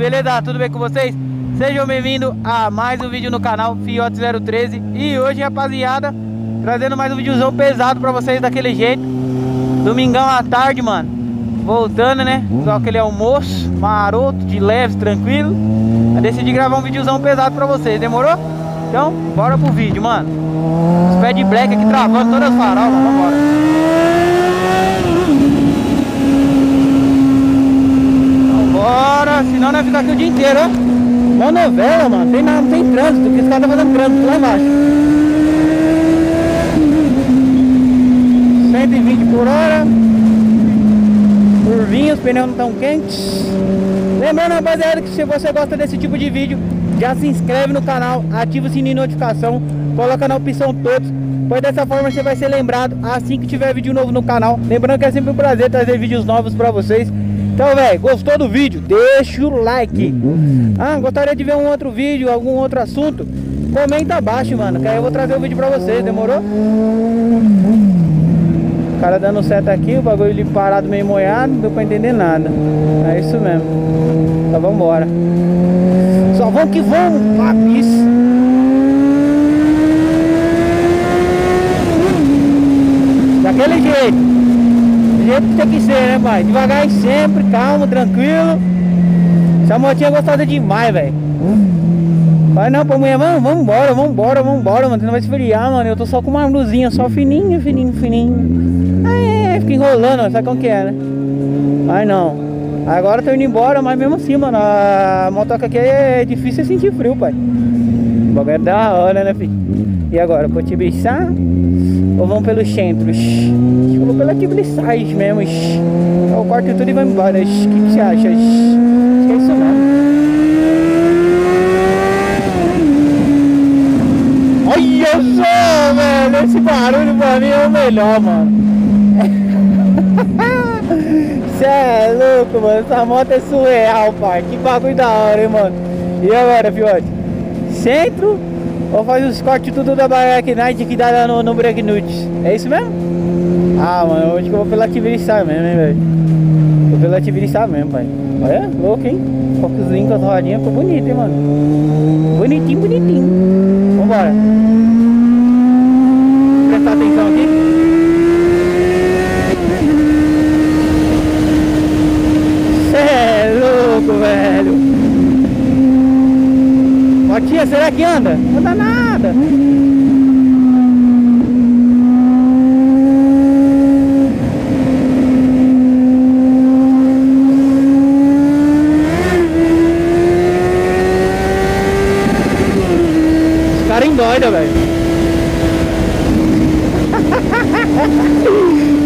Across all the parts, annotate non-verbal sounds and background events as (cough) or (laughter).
beleza? Tudo bem com vocês? Sejam bem-vindos a mais um vídeo no canal Fiote 013 E hoje, rapaziada, trazendo mais um videozão pesado pra vocês daquele jeito Domingão à tarde, mano Voltando, né? Só aquele almoço maroto, de leve, tranquilo Eu decidi gravar um videozão pesado pra vocês, demorou? Então, bora pro vídeo, mano Os pés de black aqui travando todas as farolas, vambora Bora, senão nós ficar aqui o dia inteiro, ó. Uma novela, mano. Tem, não tem trânsito, porque os caras estão fazendo trânsito lá embaixo. 120 por hora. Curvinha, os pneus não estão quentes. Lembrando, rapaziada, que se você gosta desse tipo de vídeo, já se inscreve no canal, ativa o sininho de notificação, coloca na opção todos, pois dessa forma você vai ser lembrado assim que tiver vídeo novo no canal. Lembrando que é sempre um prazer trazer vídeos novos pra vocês. Então, velho, gostou do vídeo? Deixa o like. Ah, gostaria de ver um outro vídeo, algum outro assunto? Comenta abaixo, mano, que aí eu vou trazer o vídeo pra vocês, demorou? O cara dando seta aqui, o bagulho ali parado meio moiado, não deu pra entender nada. É isso mesmo. Então vambora. Só vamos que vamos, papis. Daquele jeito que tem que ser, né, pai? Devagar e sempre, calmo, tranquilo. Essa motinha é gostosa demais, velho. Vai não pra mulher, mano, embora, vamos embora, mano. Você não vai esfriar, mano. Eu tô só com uma blusinha, só fininho, fininho, fininho. Aí, fica enrolando, sabe como que é, né? Mas não. Agora tô indo embora, mas mesmo assim, mano, a motoca aqui é difícil sentir frio, pai. O bagulho é da hora, né, filho? E agora, Cotibiçá ou vamos pelos centros? Acho que eu vou mesmo. Eu corto tudo e vou embora. O que, você acha? Acho que é isso mesmo. Olha só, velho! Esse barulho pra mim é o melhor, mano. (laughs) Cê é louco, mano. Essa moto é surreal, pai. Que bagulho da hora, hein, mano. E agora, fiote? Centro ou faz os cortes tudo da Black Night que dá lá no, no Break Nuts. É isso mesmo? Ah, mano, hoje que eu vou pela Tibiriçá mesmo, hein, velho. Vou pela Tibiriçá mesmo, pai. Olha, louco, hein? Focozinho com as rodinhas, ficou bonito, hein, mano. Bonitinho, bonitinho. Vambora. Prestar atenção aqui. Cê é louco, velho. Motinha, será que anda? Não anda nada. Os caras endoidam, velho.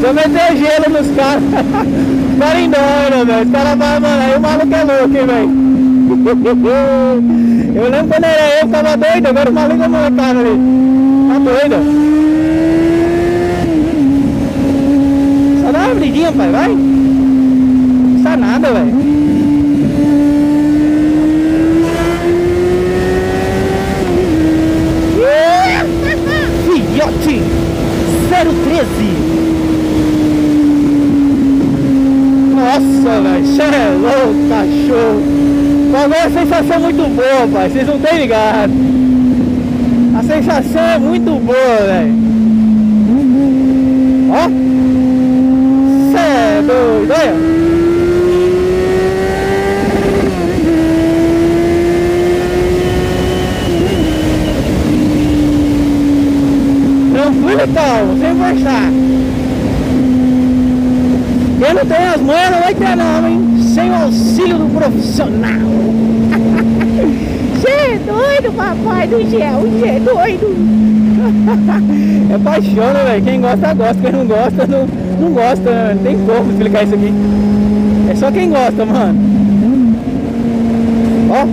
(laughs) Eu meter gelo nos caras. (laughs) Os caras endoidam, velho. Os caras vão, mano. Aí o maluco é louco, hein, velho. (laughs) Eu lembro quando era eu, ficava doido, agora o maluco é molecada ali. Tá doido. Só dá uma bridinha, pai, vai. Não está nada, velho. Filhote 013 Nossa, velho, você é louco, cachorro Agora é a sensação é muito boa, pai. Vocês não têm ligado. A sensação é muito boa, velho. Ó. Cê é doido, olha. Tranquilo e calmo, sem forçar. Quem não tem as manhas não vai ter não, hein? Sem o auxílio do profissional. Você é doido, papai do céu, você é doido. é paixão, né, velho? Quem gosta, gosta. Quem não gosta, não, não gosta, né? Não tem como explicar isso aqui. É só quem gosta, mano. Ó.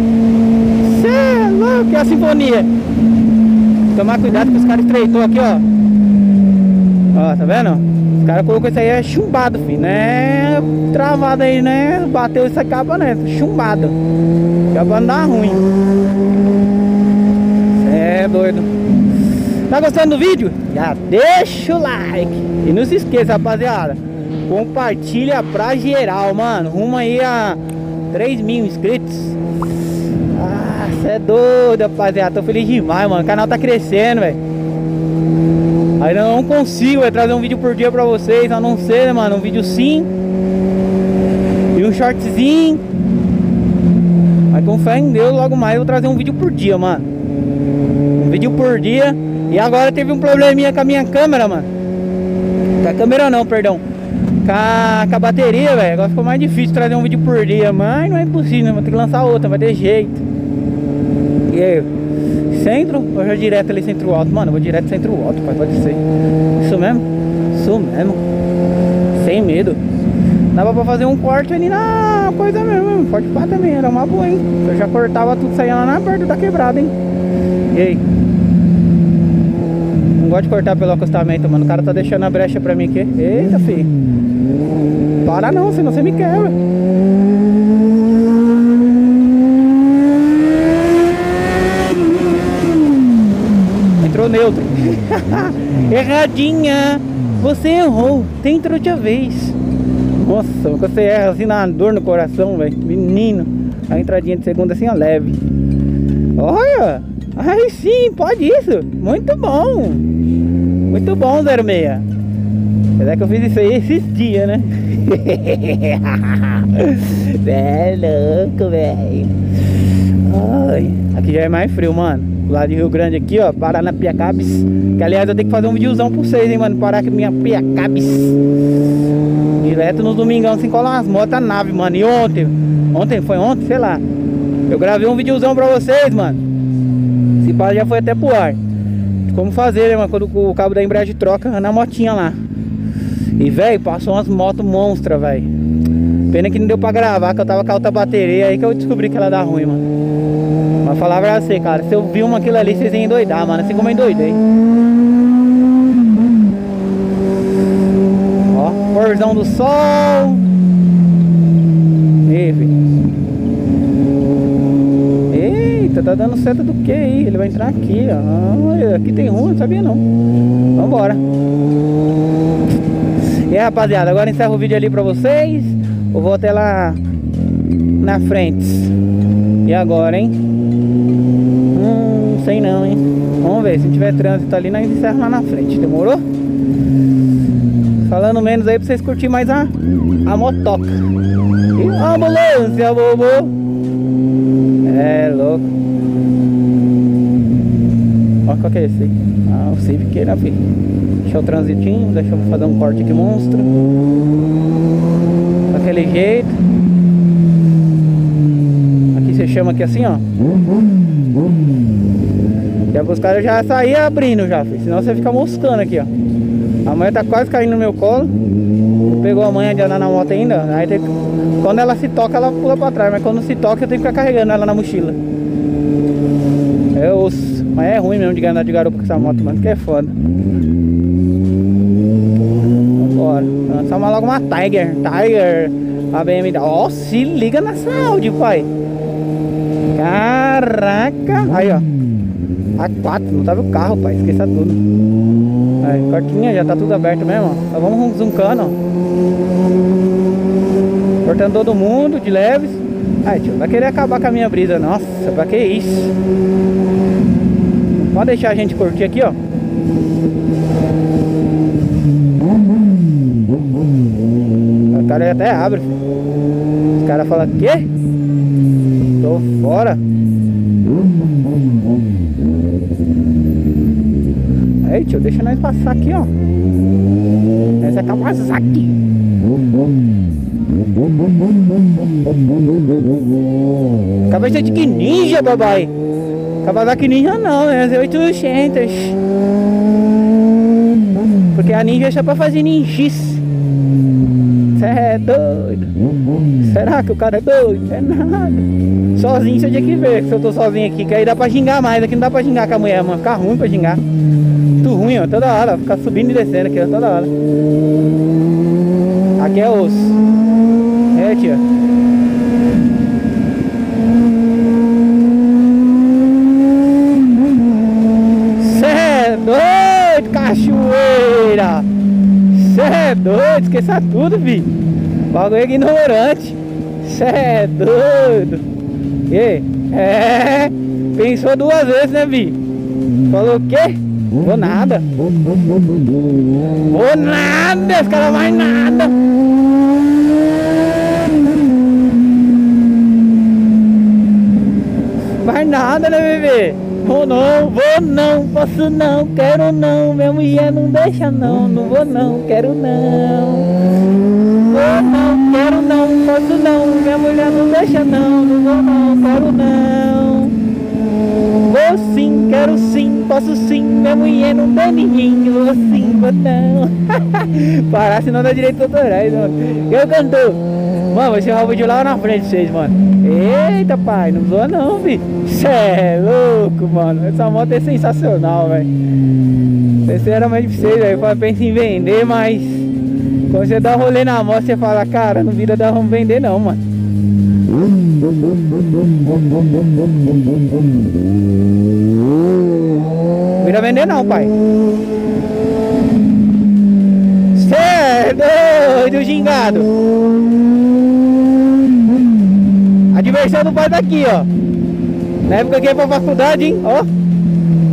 Você é louco, é a sinfonia. Tomar cuidado que os caras estreitou aqui, ó. Ó, tá vendo? Os caras colocou isso aí é chumbado, filho, né? Travado aí, né? Bateu essa capa, né? Chumbado. Já pra não dar ruim. é doido. Tá gostando do vídeo? Já deixa o like. E não se esqueça, rapaziada. Compartilha pra geral, mano. Rumo aí a 3 mil inscritos. Ah, você é doido, rapaziada. Tô feliz demais, mano. O canal tá crescendo, velho. Ainda não consigo véio, trazer um vídeo por dia pra vocês, a não ser, né, mano, um vídeo sim. E um shortzinho. Mas com fé em Deus, logo mais eu vou trazer um vídeo por dia, mano. Um vídeo por dia. E agora teve um probleminha com a minha câmera, mano. Com a câmera não, perdão. Com a, com a bateria, velho. Agora ficou mais difícil trazer um vídeo por dia. Mas não é impossível, né? Vou ter que lançar outra, vai ter jeito. E aí? Centro ou já direto ali centro alto? Mano, vou direto centro alto, pai, pode ser. Isso mesmo? Isso mesmo. Sem medo. Dava pra fazer um corte ali na coisa mesmo. Pode pá também, era uma boa, hein? Eu já cortava tudo, saía lá na perto da quebrada, hein? E aí? Não gosto de cortar pelo acostamento, mano. O cara tá deixando a brecha pra mim aqui. Eita, filho. Para não, senão você me quebra. Neutro. (laughs) Erradinha. Você errou. Tenta outra vez. Nossa, você erra assim na dor no coração, velho. Menino. A entradinha de segunda assim, ó, leve. Olha. Aí sim, pode isso. Muito bom. Muito bom, 06. Apesar que eu fiz isso aí esses dias, né? (laughs) é louco, velho. Aqui já é mais frio, mano. Lá de Rio Grande aqui, ó, Paranapiacabes. Que aliás eu tenho que fazer um videozão pra vocês, hein, mano. Parar aqui minha Piacabes. Direto no domingão, assim, colar umas motos, a nave, mano. E ontem, ontem, foi ontem, sei lá. Eu gravei um videozão pra vocês, mano. Esse pá já foi até pro ar. Como fazer, né, mano? Quando o cabo da embreagem troca na motinha lá. E, velho, passou umas motos monstras, velho. Pena que não deu pra gravar, que eu tava com a alta bateria. Aí que eu descobri que ela dá ruim, mano. Mas falar pra você, cara. Se eu vi uma aquilo ali, vocês iam endoidar, mano. Assim como eu endoidei. Ó, porzão do sol. E, Eita, tá dando seta do que aí? Ele vai entrar aqui, ó. Aqui tem ruim, não sabia não. Vambora. E aí, rapaziada, agora encerro o vídeo ali pra vocês. Eu vou até lá na frente. E agora, hein? Hum, sei não, hein? Vamos ver, se tiver trânsito ali, nós encerramos lá na frente. Demorou? Falando menos aí pra vocês curtirem mais a, a motoca. E a ambulância, bobo! É louco. Olha qual que é esse aí. Ah, o Civic, né, filho? Deixa o transitinho, deixa eu fazer um corte aqui monstro. Daquele jeito. Aqui você chama aqui assim, ó. Já os caras já sair abrindo já, filho. Senão você fica moscando aqui, ó. A mãe tá quase caindo no meu colo. Pegou a manha de andar na moto ainda. Aí tem... quando ela se toca, ela pula pra trás. Mas quando se toca, eu tenho que ficar carregando ela na mochila. É osso. Mas é ruim mesmo de andar de garupa com essa moto, mano. Que é foda. Vambora. Lançamos logo uma Tiger. Tiger. A BMW. Ó, oh, se liga nessa áudio, pai. Caraca. Aí, ó. A4. Não tava o carro, pai. Esqueça tudo. Aí, cortinha, já tá tudo aberto mesmo, ó. Então vamos zoomcando, ó. Cortando todo mundo de leves. Aí, tio, vai querer acabar com a minha brisa. Nossa, pra que isso? Pode deixar a gente curtir aqui, ó. Até abre. Os caras falam, quê? Tô fora. Aí, tio, deixa nós passar aqui, ó. Essa é Kawasaki. Cabeça de ninja, babai. Kawasaki Ninja não, é as 800. Porque a Ninja é só pra fazer ninjice. Cê é doido. Será que o cara é doido? É nada. Sozinho você tinha que ver se eu tô sozinho aqui. Que aí dá pra gingar mais. Aqui não dá pra gingar com a mulher, mano. Fica ruim pra gingar. Muito ruim, ó. Toda hora. Ficar subindo e descendo aqui, ó. Toda hora. Aqui é osso. É, tia. Cê é doido, cachoeira. Doido. Esqueça tudo, vi. Bagulho ignorante. Cê é doido. E? É. Pensou duas vezes, né, Vi? Falou o quê? Vou nada. Vou nada, esse cara vai nada. Vai nada, né, bebê? Vou não, vou não, posso não, quero não. Minha mulher não deixa não, não vou não, quero não. Vou não, quero não, posso não. Minha mulher não deixa não, não vou não, quero não. Vou sim, quero sim, posso sim. Minha mulher não dá ninguém, vou sim, vou não. Parar, senão dá direito autorais, mano. Eu canto. Mano, vai encerrar o vídeo lá na frente de vocês, mano. Eita, pai, não zoa não, vi. Cê é louco, mano. Essa moto é sensacional, velho. Sinceramente pra vocês, velho. Eu em vender, mas... Quando você dá um rolê na moto, você fala, cara, não vira dar vamos vender não, mano. Vira vender não, pai. Cê é doido, gingado. Diversão do pai tá aqui, ó. Na época que ia pra faculdade, hein? Ó.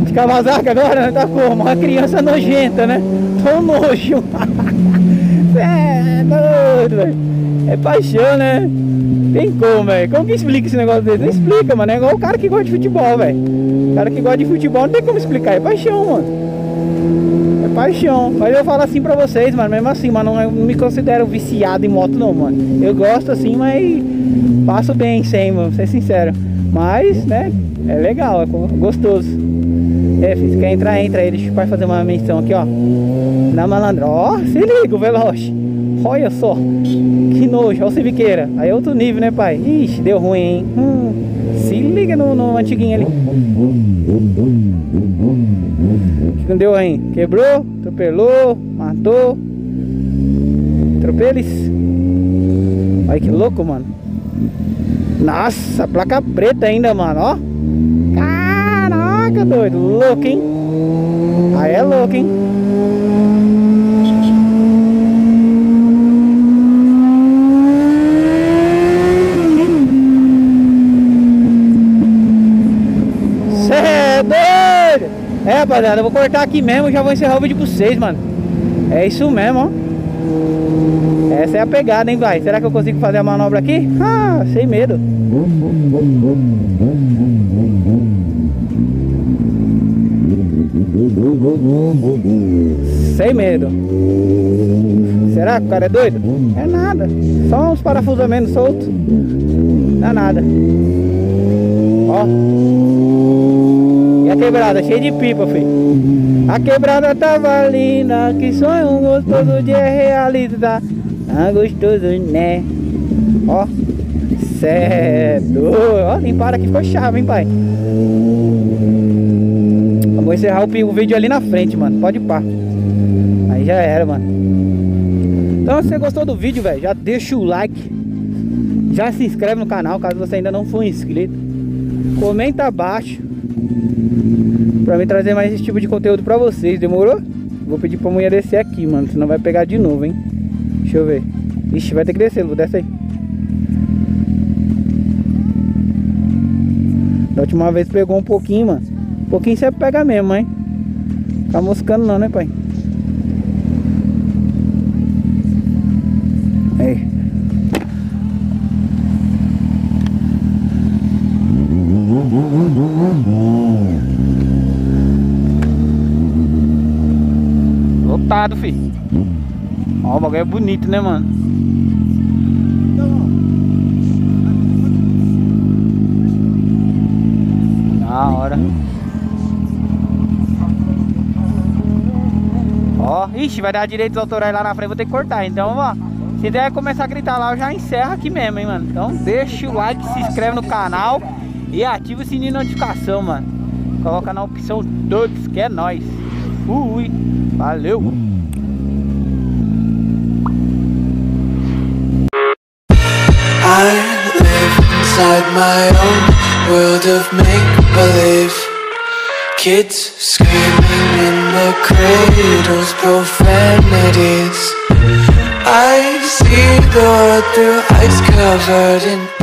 De Kawasaki agora, né? Tá como? Uma criança nojenta, né? Tô nojo. (laughs) é doido, velho. É paixão, né? Tem como, velho. Como que explica esse negócio desse? Não explica, mano. É igual o cara que gosta de futebol, velho. O cara que gosta de futebol não tem como explicar. É paixão, mano. É paixão. Mas eu falo assim pra vocês, mano. Mesmo assim, mano. Não, não me considero viciado em moto, não, mano. Eu gosto assim, mas passo bem sem, mano. Ser sincero. Mas, né? É legal, é gostoso. É, filho, quer entrar, entra aí. Deixa o pai fazer uma menção aqui, ó. Na malandra. Ó, se liga o Veloz. Olha só. Que nojo. Olha o Civiqueira. Aí é outro nível, né, pai? Ixi, deu ruim, hein? Hum, se liga no, no antiguinho ali. Não deu ruim. Quebrou, atropelou, matou. Atropeles. Olha que louco, mano. Nossa, placa preta ainda, mano, ó. Caraca, doido. Louco, hein? Aí é louco, hein? Cê é doido! É, rapaziada, eu vou cortar aqui mesmo e já vou encerrar o vídeo com vocês, mano. É isso mesmo, ó. Essa é a pegada, hein, vai? Será que eu consigo fazer a manobra aqui? Ah, sem medo. Sem medo. Será que o cara é doido? É nada. Só uns parafusamentos soltos. Não é nada. Ó. E a quebrada, cheia de pipa, filho. A quebrada tava linda, que sonho gostoso de realizar. Ah, gostoso, né? Ó. Certo. Ó, limparam aqui, ficou chave, hein, pai? Vou encerrar o, vídeo ali na frente, mano. Pode pá. Aí já era, mano. Então, se você gostou do vídeo, velho, já deixa o like. Já se inscreve no canal, caso você ainda não for inscrito. Comenta abaixo. Pra mim trazer mais esse tipo de conteúdo pra vocês, demorou? Vou pedir pra mulher descer aqui, mano. Senão vai pegar de novo, hein? Deixa eu ver. Ixi, vai ter que descer, vou descer aí. Da última vez pegou um pouquinho, mano. Pouquinho você pega mesmo, hein? Tá moscando não, né, pai? Aí. Lotado, filho. Ó, o bagulho é bonito, né, mano? Da hora. Ó, ixi, vai dar direitos autorais lá na frente, vou ter que cortar. Então, ó, se der começar a gritar lá, eu já encerro aqui mesmo, hein, mano. Então, deixa o like, se inscreve no canal e ativa o sininho de notificação, mano. Coloca na opção todos, que é nóis. Fui, valeu. inside my own world of make-believe Kids screaming in the cradles, profanities. I see the world through It's covered in